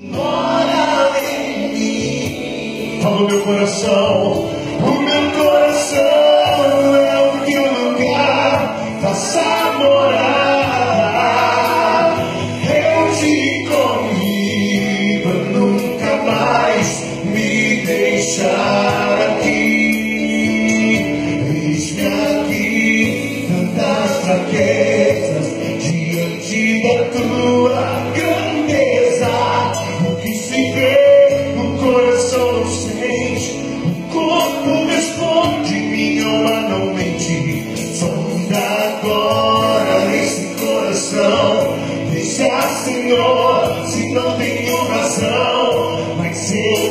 Mora em mim. Fala o meu coração, o meu coração é o teu lugar. Faça morar. Eu te convido nunca mais me deixar aqui. Eis-me aqui, tantas fraquezas diante da tua coração, deixa, Senhor, se não tenho razão, mas eu